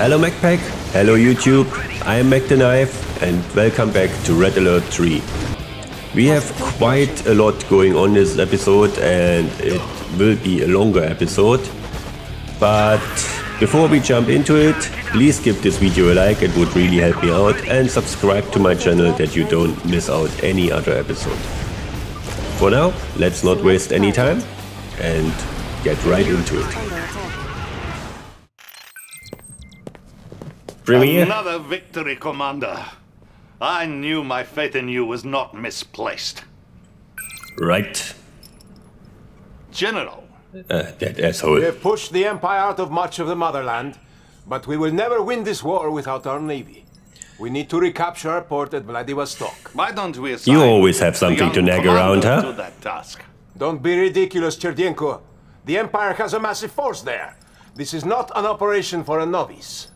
Hello MackPack, hello YouTube, I am Mack the Knife and welcome back to Red Alert 3. We have quite a lot going on this episode and it will be a longer episode. But before we jump into it, please give this video a like, it would really help me out and subscribe to my channel that you don't miss out any other episode. For now, let's not waste any time and get right into it. Premier? Another victory, Commander. I knew my faith in you was not misplaced. Right. General, Uh, that We asshole. have pushed the Empire out of much of the motherland, but we will never win this war without our navy. We need to recapture our port at Vladivostok. why don't we assign You always have something to nag commander around, huh? To that task. Don't be ridiculous, Cherdenko. The Empire has a massive force there. This is not an operation for a novice.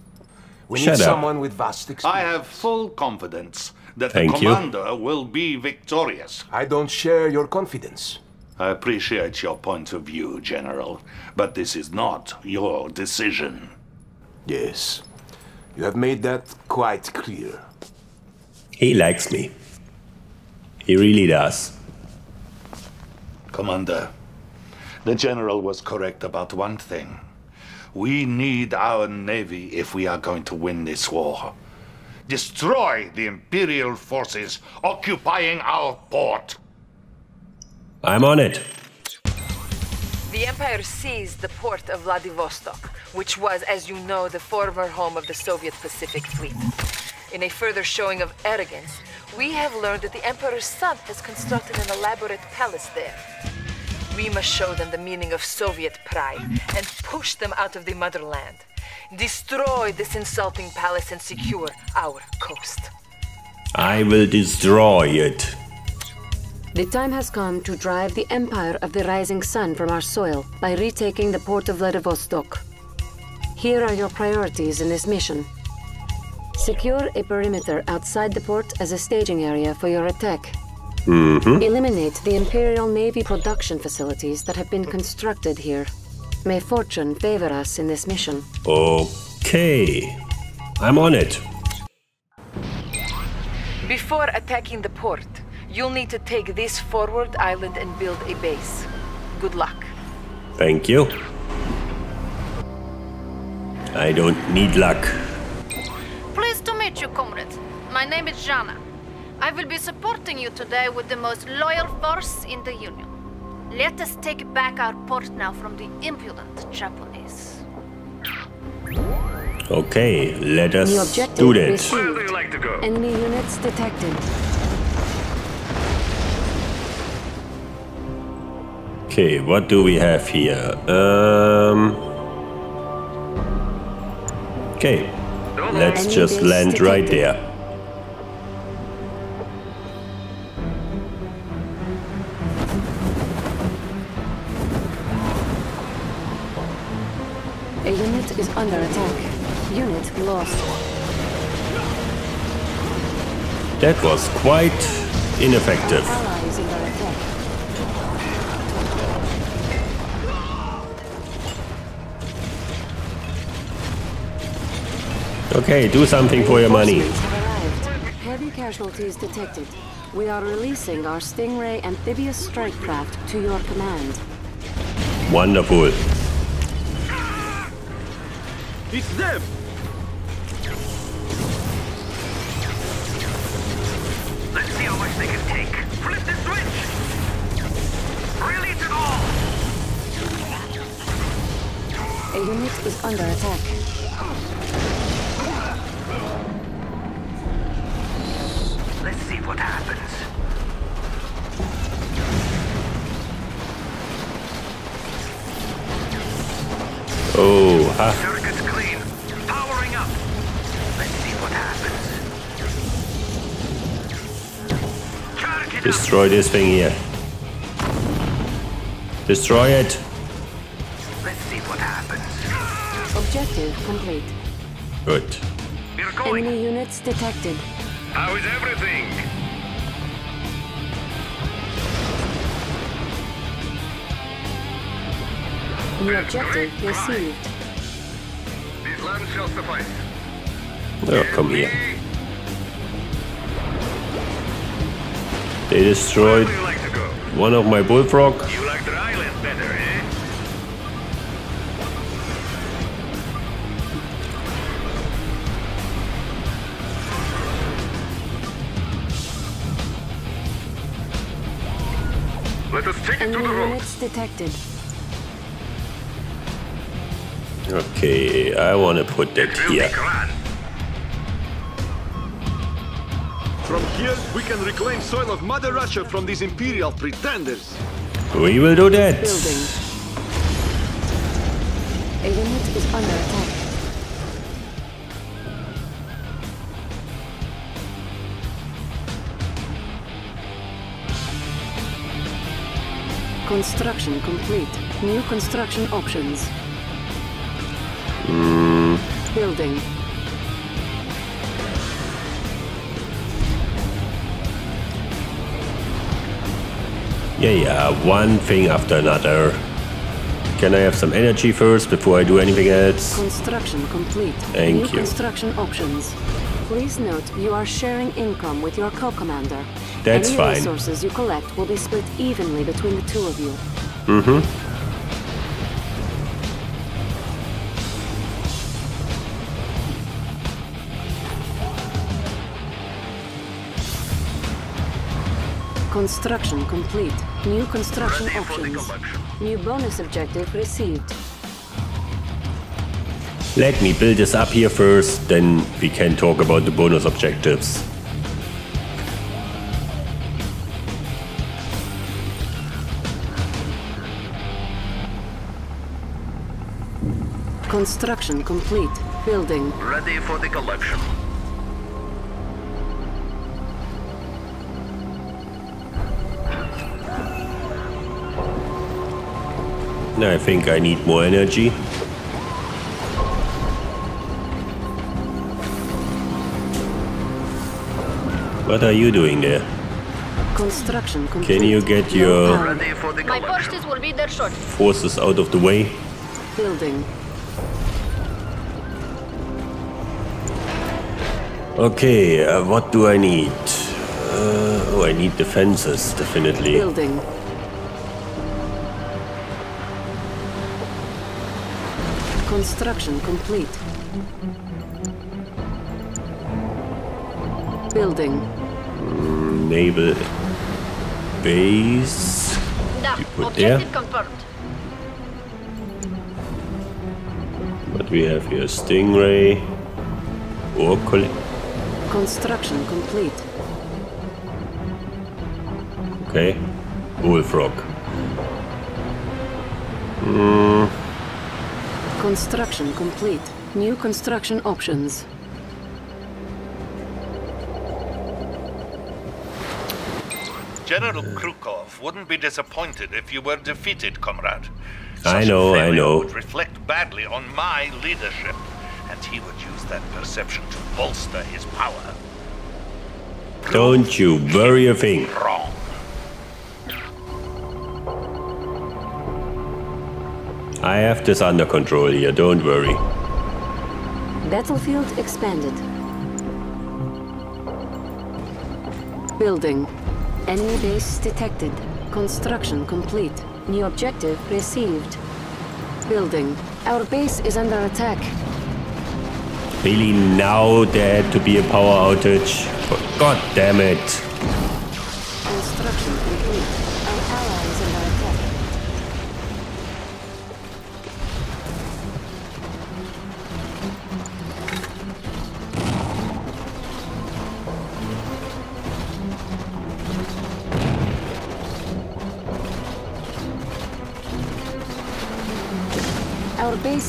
We Shut need up. someone with vast experience. I have full confidence that Thank the you. commander will be victorious. I don't share your confidence. I appreciate your point of view, General, but this is not your decision. Yes, you have made that quite clear. He likes me. He really does. Commander, the General was correct about one thing. We need our navy if we are going to win this war. Destroy the Imperial forces occupying our port. I'm on it. The Empire seized the port of Vladivostok, which was, as you know, the former home of the Soviet Pacific Fleet. In a further showing of arrogance, we have learned that the Emperor's son has constructed an elaborate palace there. We must show them the meaning of Soviet pride and push them out of the motherland. Destroy this insulting palace and secure our coast. I will destroy it. The time has come to drive the Empire of the Rising Sun from our soil by retaking the port of Vladivostok. Here are your priorities in this mission. Secure a perimeter outside the port as a staging area for your attack. Mm-hmm. Eliminate the Imperial Navy production facilities that have been constructed here. May fortune favor us in this mission. Okay. I'm on it. Before attacking the port, you'll need to take this forward island and build a base. Good luck. Thank you. I don't need luck. Pleased to meet you, comrade. My name is Zhana. I will be supporting you today with the most loyal force in the Union. Let us take back our port now from the impudent Japanese. Okay, let us do that. received. Enemy units detected. Okay, what do we have here? Um. Okay, let's just land right there. Unit is under attack. Unit lost. That was quite ineffective. Allies under attack. Okay, do something for your money. Reinforcements have arrived. Heavy casualties detected. We are releasing our Stingray amphibious strike craft to your command. Wonderful. It's them! Let's see how much they can take. Flip the switch! Release it all! A unit is under attack. Let's see what happens. Oh, ha. Destroy this thing here. Destroy it. Let's see what happens. Objective complete. Good. We're going. Enemy units detected. How is everything? New objective received. These One shall suffice. Oh, come here. They destroyed Where do you like one of my bullfrog. You like the island better, eh? Let us take it to Enemy the road. units detected. Okay, I want to put that It here. Here, we can reclaim soil of Mother Russia from these imperial pretenders. We will do that. Building. A unit is under attack. Construction complete. New construction options. Hmm. Building. Yeah, yeah, one thing after another. Can I have some energy first before I do anything else? Construction complete. Thank New you. construction options. Please note you are sharing income with your co-commander. That's Any fine. resources you collect will be split evenly between the two of you. Mm-hmm. Construction complete. New construction Ready options. New bonus objective received. Let me build this up here first, then we can talk about the bonus objectives. Construction complete. Building. Ready for the collection. I think I need more energy. What are you doing there? Construction complete. Can you get your power. Ready for the My forces will be there shortly. forces out of the way? Building. Okay, uh, what do I need? Uh, oh, I need defenses, definitely. Building. Construction complete. Building. Naval base. Now, You put objective there. confirmed. What we have here? Stingray. Or coll- Construction complete. Okay. Bullfrog. Hmm. Construction complete. New construction options. General Krukov wouldn't be disappointed if you were defeated, comrade. I Such know, I failure know. would reflect badly on my leadership, and he would use that perception to bolster his power. Don't you worry a thing. Wrong. I have this under control here, don't worry. Battlefield expanded. Building. Enemy base detected. Construction complete. New objective received. Building. Our base is under attack. Really now there had to be a power outage? God damn it. Construction complete. Our ally is under attack.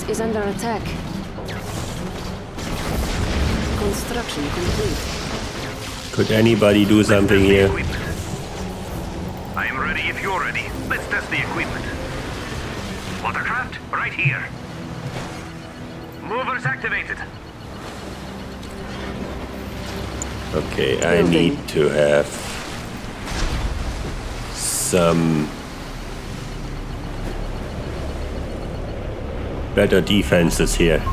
Is under attack. Construction complete. Could anybody do something here? I am ready if you're ready. Let's test the equipment. Watercraft, right here. Movers activated. Okay, I need to have some better defenses here.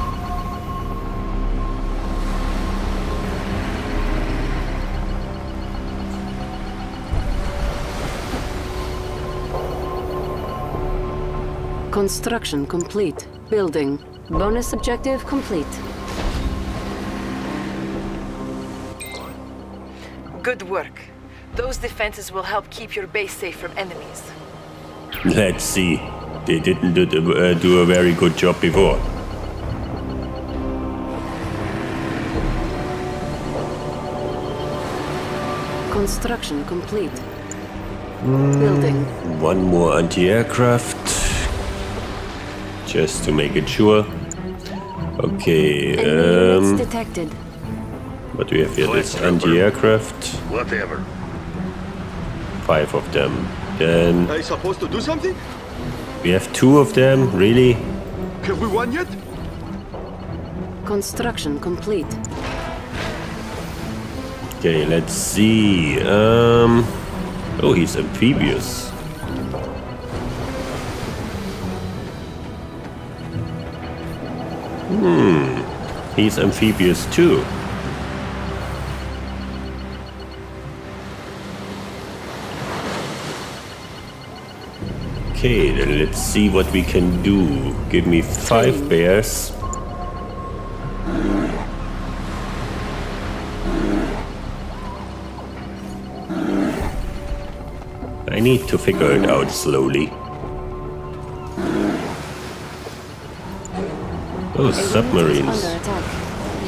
Construction complete. Building. Bonus objective complete. Good work. Those defenses will help keep your base safe from enemies. Let's see. They didn't do, the- uh, do a very good job before. Construction complete. Building. One more anti-aircraft. Just to make it sure. Okay, um, detected. what do we have here? This anti-aircraft. Whatever. Five of them. Then Are you supposed to do something? We have two of them, really? Have we won yet? Construction complete. Okay, let's see. Um, oh, he's amphibious. Hmm, he's amphibious too. Okay, then let's see what we can do. Give me five hmm. bears. I need to figure it out slowly. Oh, submarines.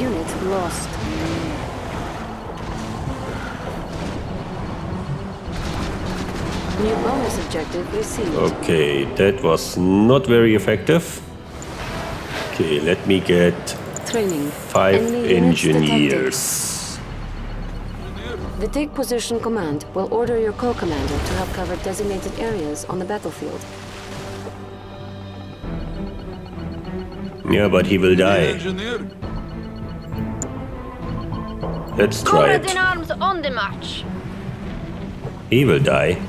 Unit lost. New bonus objective received. Okay, that was not very effective. Okay, let me get Training. five Enemy engineers. The Take Position Command will order your co-commander to help cover designated areas on the battlefield. Yeah, but he will die. Let's try Comrade in arms on the march. He will die.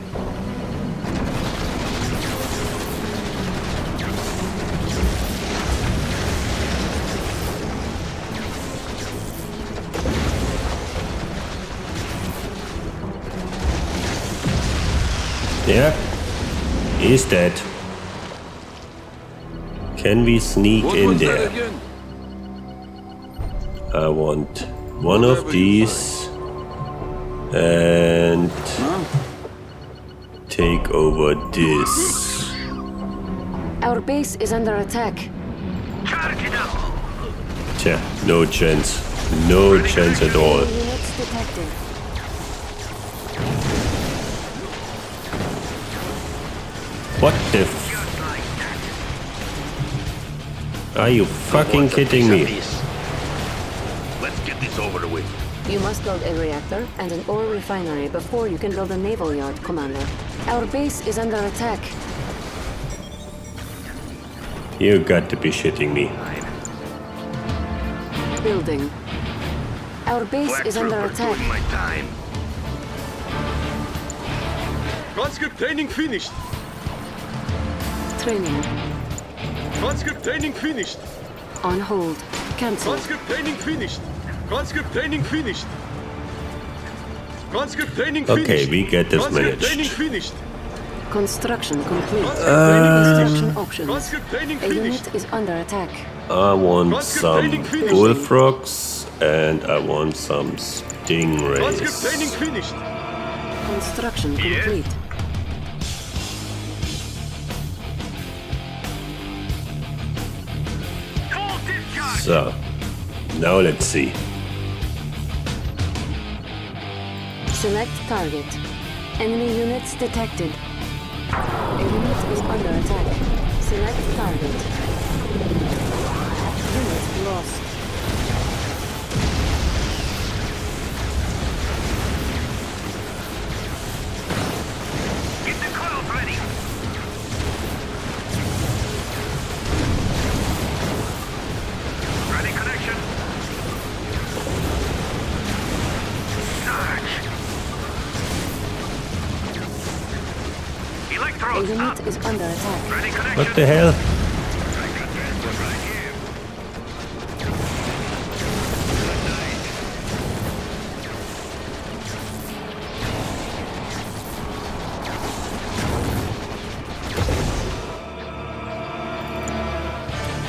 Yeah, he's dead. Can we sneak What in there? I want one of these and take over this. Our base is under attack. Charge it up! Tja, no chance. No chance at all. The f- Are you fucking kidding me? Let's get this over with. You must build a reactor and an ore refinery before you can build a naval yard, Commander. Our base is under attack. You got to be shitting me. Building. Our base Black is under trooper attack. doing my time. Conscript training finished. Training. Conscript training finished. On hold. Cancel. Conscript training finished. Conscript training finished. Conscript training Okay, we get this Conscript managed. training finished. Construction complete. Conscript training finished. Uh, construction options. A unit is under attack. I want some bullfrogs and I want some stingrays. Construction complete. So, now let's see. Select target. Enemy units detected. A unit is under attack. Select target. Unit lost. What the hell?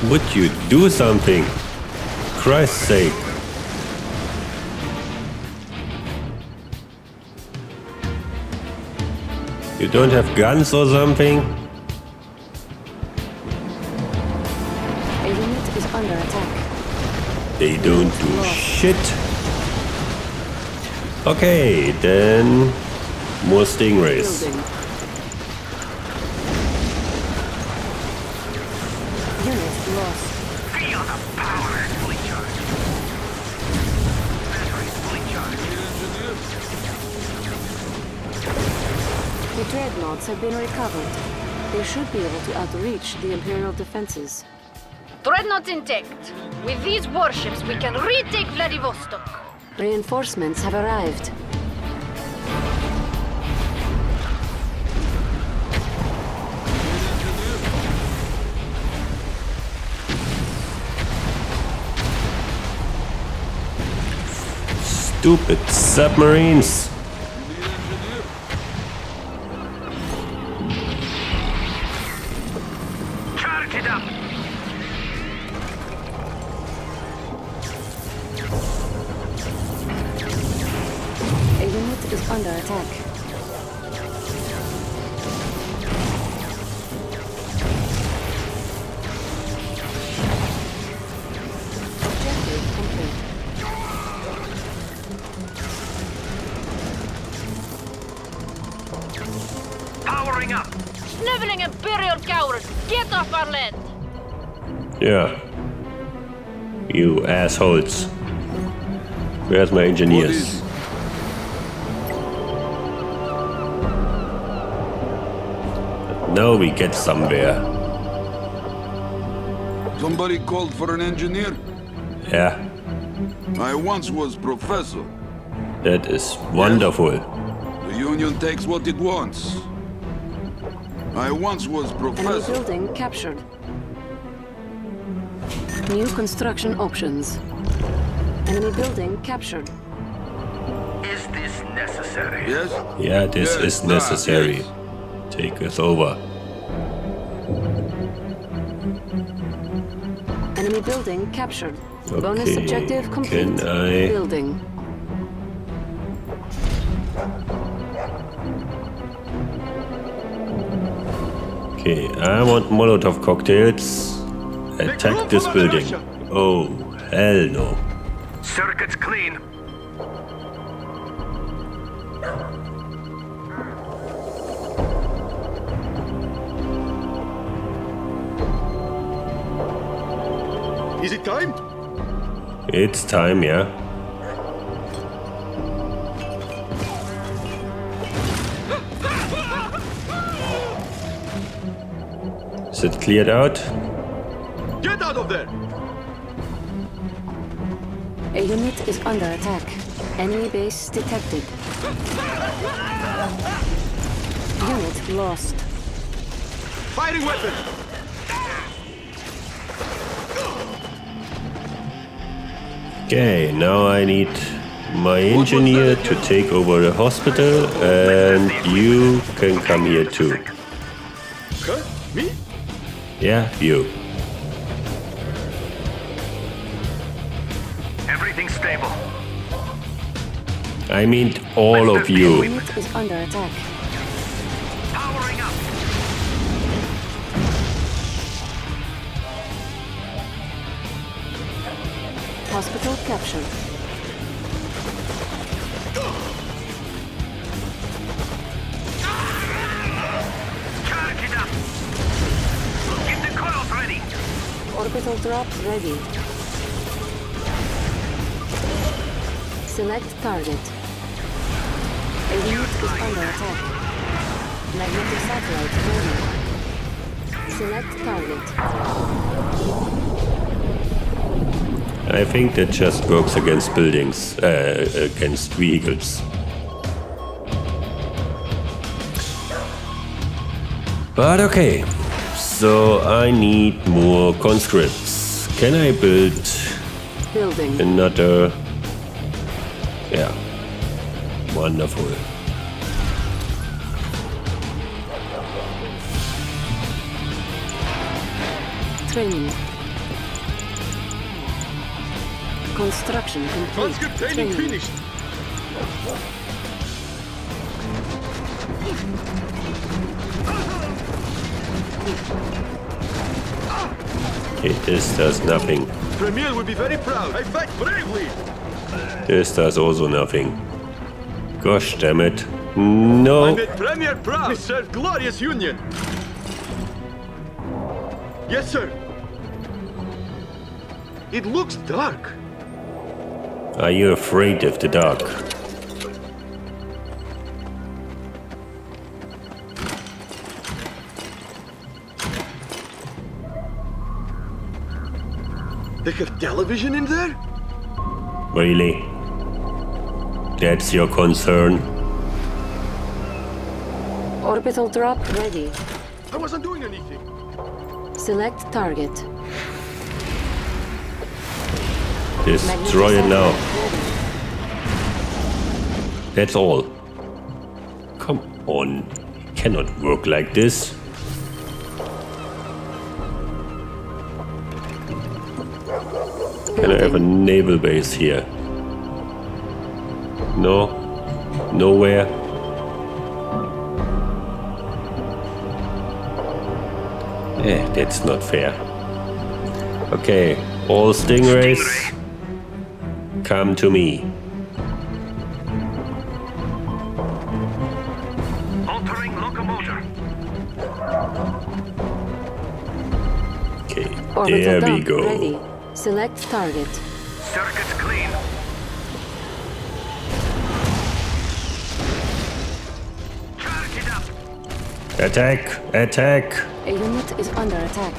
Would you do something? Christ's sake. You don't have guns or something? Don't do shit. Okay, then more stingrays. Building. Unit lost. Feel the power. Fully charged. Battery fully charged. The dreadnoughts have been recovered. They should be able to outreach the Imperial defenses. Dreadnought intact. With these warships, we can retake Vladivostok. Reinforcements have arrived. Stupid submarines. Assholes. Where's my engineers? Now we get somewhere. Somebody called for an engineer? Yeah, I once was professor. that is wonderful. The Union takes what it wants. I once was Enemy professor. building captured. New construction options. Enemy building captured. Is this necessary? Yes? Yeah, this Yes, is ah, necessary. yes. Take us over. Enemy building captured. Bonus objective complete. can I- Building. Okay, I want Molotov cocktails. Attack this building. Oh, hell no. Circuits clean. Is it time? It's time, yeah. Is it cleared out? Get out of there! A unit is under attack. Enemy base detected. Unit lost. Firing weapon! Okay, now I need my engineer to take over the hospital and you can come here too. Huh? Me? Yeah, you. I mean all of you. Is under attack. Powering up. Hospital captured. Charge it up. Get the coils ready. Orbital drop ready. Select target. A unit is under attack. Magnetic satellite ready. Select target. I think that just works against buildings, uh, against vehicles. But okay, so I need more conscripts. Can I build Building. another? Yeah, wonderful. Training. Construction complete. Conscript training finished. Okay, this does nothing. Premier will be very proud. I fight bravely. This does also nothing. Gosh damn it. No. I made Premier proud. We serve glorious Union. Yes, sir. It looks dark. Are you afraid of the dark? They have television in there? Really? That's your concern? Orbital drop ready. I wasn't doing anything. Select target. Destroy it now. That's all. Come on. Cannot work like this. Can I have a naval base here? No? Nowhere? Eh, that's not fair. Okay, all stingrays, come to me. Altering locomotor. Okay, Orbital there we go. ready. Select target. Circuits Attack! Attack! A unit is under attack.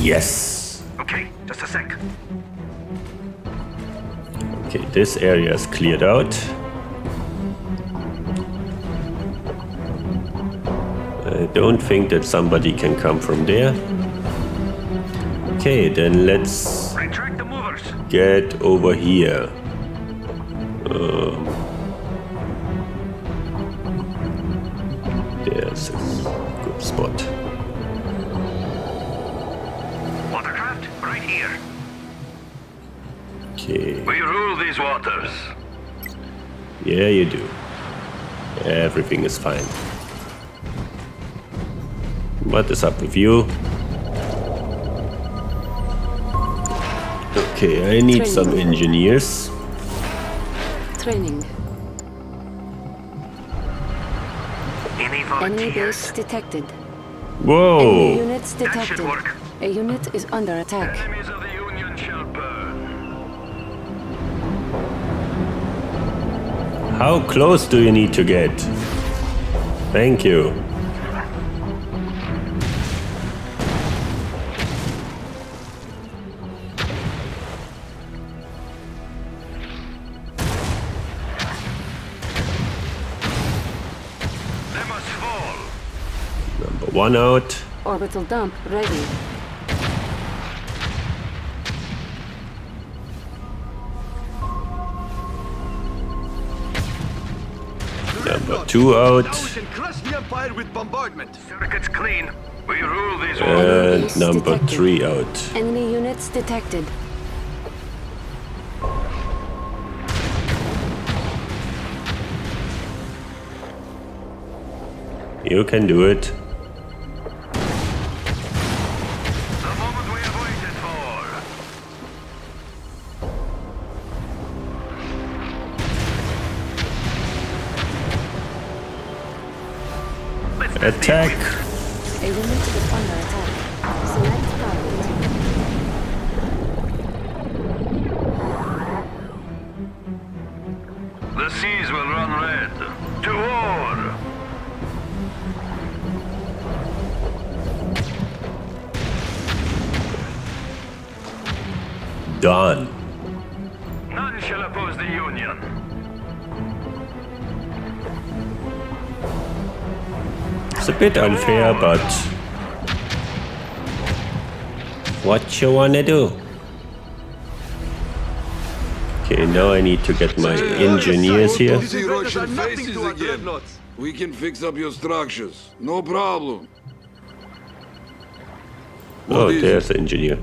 Yes! Okay, just a sec. Okay, this area is cleared out. I don't think that somebody can come from there. Okay, then let's Retract the movers. get over here. Um, there's a good spot. Watercraft, right here. Okay, We rule these waters. yeah, you do. Everything is fine. What is up with you? Okay, I need some Training. engineers. Training. Any Enemy base detected. Enemy Whoa! units That detected. work. A unit is under attack. Enemies of the Union shall burn. How close do you need to get? Thank you. One out. Orbital drop ready. Number two out. Now we crush the Empire with bombardment. Circuits clean. We rule these waters. And number detected. three out. Enemy units detected. You can do it. Target. The seas will run red. To war! Done. A bit unfair, but what you wanna do? Okay, now I need to get my engineers here. These See invaders are Russian nothing faces to our again. dreadnoughts. We can fix up your structures. No problem. Oh, What is there's the engineer.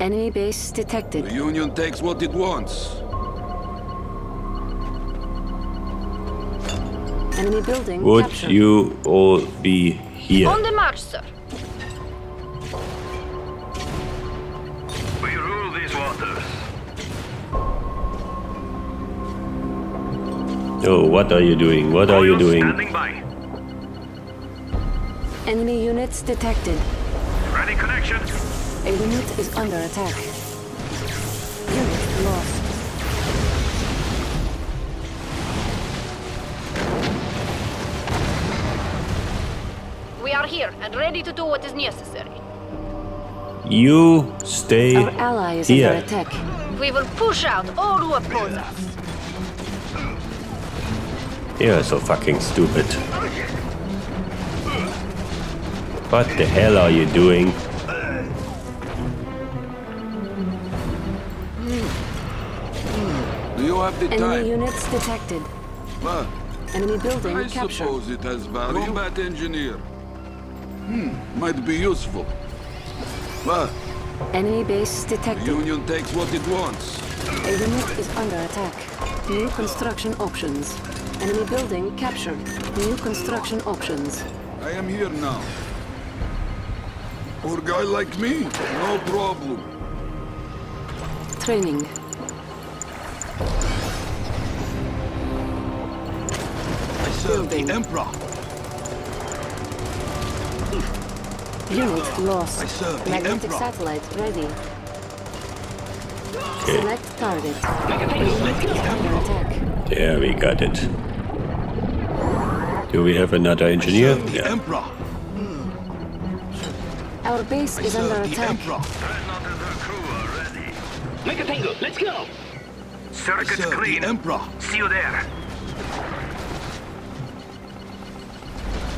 Enemy base detected. The Union takes what it wants. Enemy building Would captured. you all be here? On the march, sir. We rule these waters. Oh, what are you doing? What are you doing? Standing by. Enemy units detected. Ready connection. A unit is under attack. And ready to do what is necessary. You stay Our ally is here. under attack. We will push out all who oppose us. You're so fucking stupid. What the hell are you doing? Do you have the Enemy time? units detected. Well, Enemy building I captured. suppose it has value. Combat engineer. Hmm, might be useful. Well, Enemy base the detected. Union takes what it wants. A unit is under attack. New construction options. Enemy building captured. New construction options. I am here now. Poor guy like me, no problem. Training. I serve the Emperor. Unit lost. I serve the Magnetic Emperor. satellite ready. Select target. Unit is attack. there we got it. Do we have another engineer? Serve the Yeah. Emperor. Hmm. Our base is under the attack. Emperor. Dreadnought and their crew are ready. Make a tango. Let's go. Circuits Serve clean. the Emperor. See you there.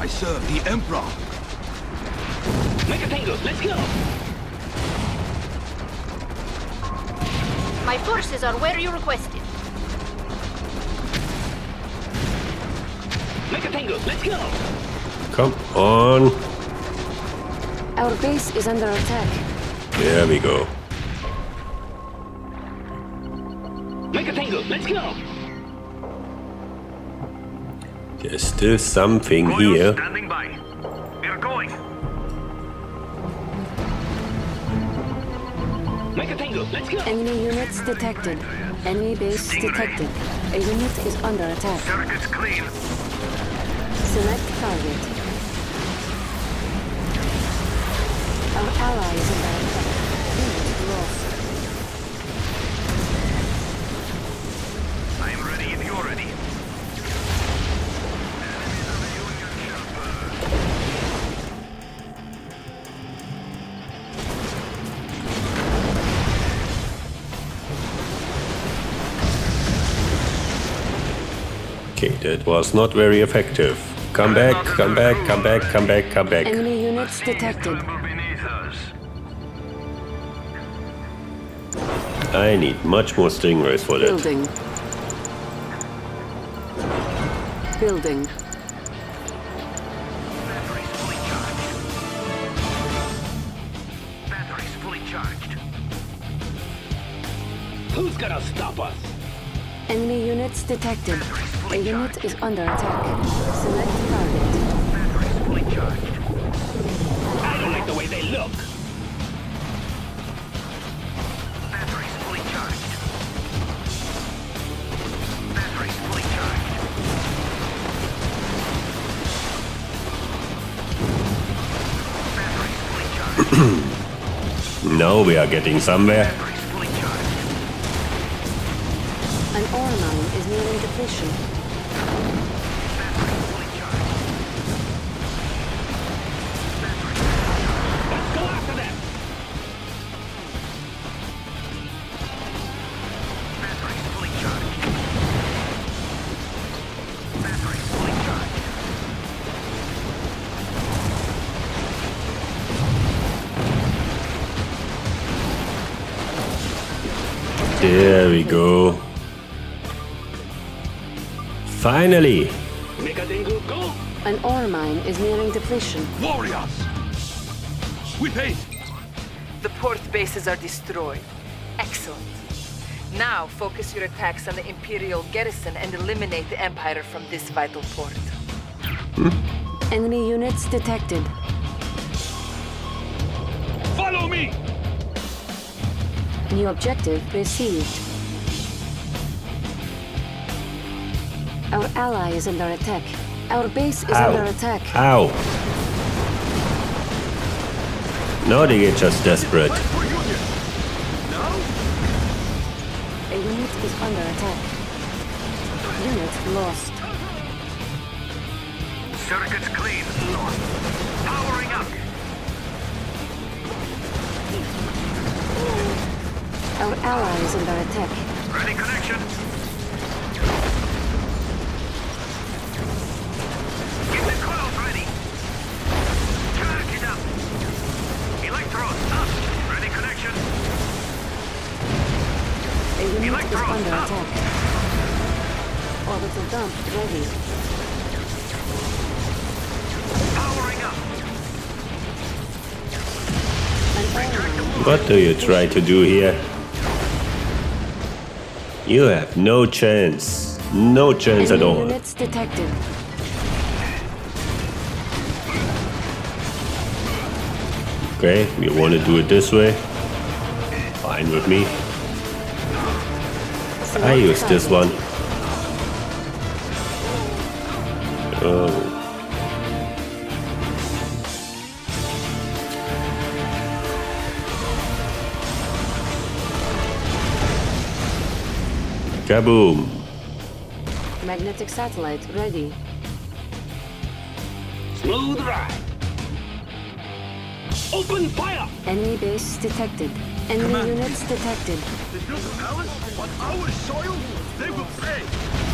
I serve the Emperor. Make a tango. Let's go. My forces are where you requested. Make a tango. Let's go. Come on. Our base is under attack. There we go. Make a tango. Let's go. There's still something Royals here. standing by. We're going. Make a tango. Let's go. Enemy units detected. Enemy base detected. A unit is under attack. Circuits clean. Select target. Our ally is under attack. Was not very effective. Come back, come back, come back, come back, come back. Enemy units detected. Tremble beneath us. I need much more stingrays for that. Building. Building. Batteries fully charged. Batteries fully charged. Who's gonna stop us? Enemy units detected. A unit is under attack. Select target. Batteries fully charged. I don't like the way they look. Batteries fully charged. Batteries fully charged. Batteries fully charged. Now we are getting somewhere. There we go. Finally! Make a. Go. An ore mine is nearing depletion. Warriors! With haste! The port bases are destroyed. Excellent. Now focus your attacks on the Imperial garrison and eliminate the Empire from this vital port. Enemy units detected. Follow me! New objective received. Our ally is under attack. Our base is Ow. under attack. Ow. Now they get just desperate. For Union! Now? A unit is under attack. Unit lost. Circuits clean. Lost. Our ally is under attack. Ready connection. Get the coils ready. Charge it up. Electros up. Ready connection. A unit is under up. attack. Orbital drop ready. Powering up. What do you try to do here? You have no chance. No chance at all. units detected. Okay, you want to do it this way? Fine with me. I use this one. Oh. Kaboom! Magnetic satellite ready. Smooth ride. Open fire! Enemy base detected. Enemy units detected. They built a palace on our soil? They will pay!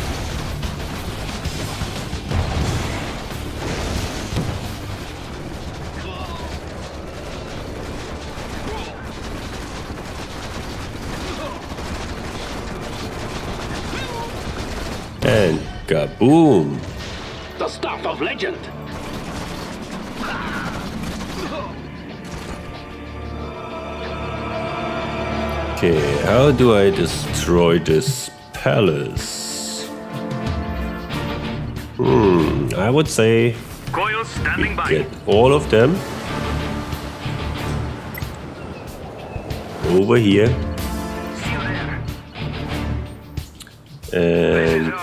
And kaboom! The stuff of legend! Okay, how do I destroy this palace? Hmm, I would say standing by. get all of them over here See you there. This is and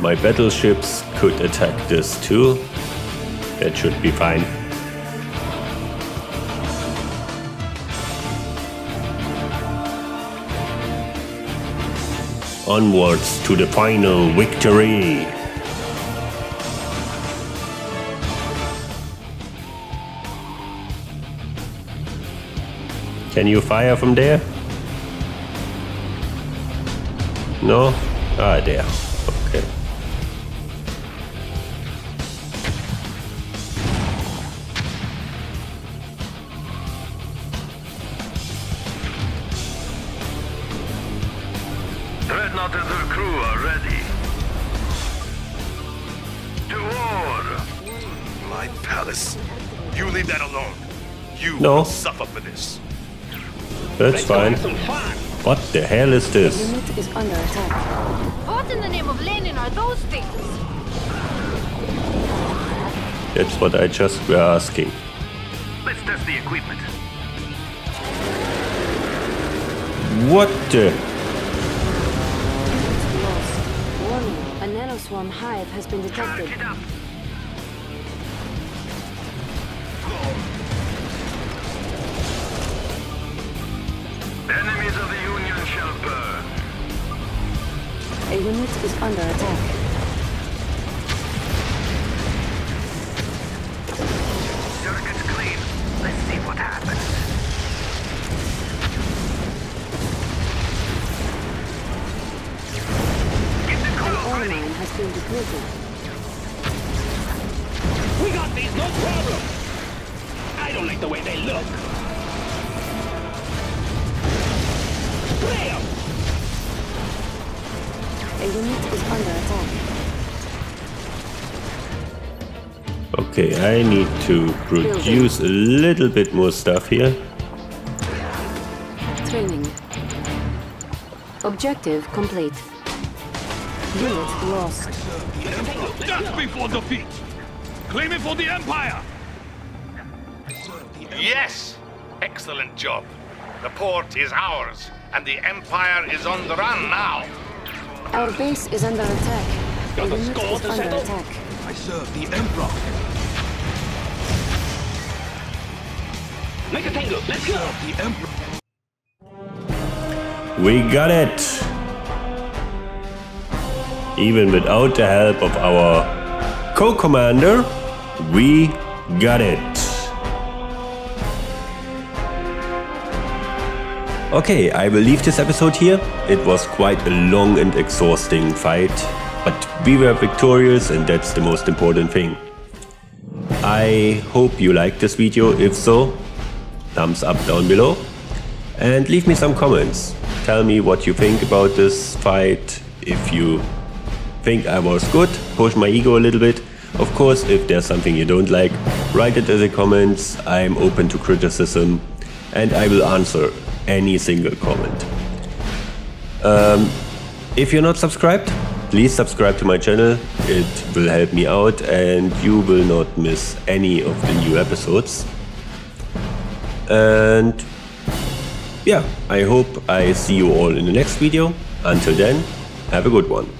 my battleships could attack this too. That should be fine. Onwards to the final victory! Can you fire from there? No? Ah, there. That's fine. have some fun! What the hell is this? Unit is under attack. What in the name of Lenin are those things? That's what I just were asking. Let's test the equipment. What the? Warning. A nanoswarm hive has been detected. A unit is under attack. Unit is under attack. Okay, I need to produce a little bit more stuff here. Training. Objective complete. Unit lost. Death before defeat! Claim it for the Empire! Yes! Excellent job. The port is ours, and the Empire is on the run now. Our base is under attack. Got The a score to under settle? attack. I serve the Emperor. Make a tango, let's go! The Emperor. We got it! Even without the help of our co-commander, we got it! Okay, I will leave this episode here. It was quite a long and exhausting fight, but we were victorious and that's the most important thing. I hope you liked this video, if so, thumbs up down below and leave me some comments. Tell me what you think about this fight, if you think I was good, push my ego a little bit. Of course, if there's something you don't like, write it in the comments. I'm open to criticism and I will answer any single comment. Um, if you're not subscribed, please subscribe to my channel. It will help me out and you will not miss any of the new episodes. And yeah, I hope I see you all in the next video. Until then, have a good one.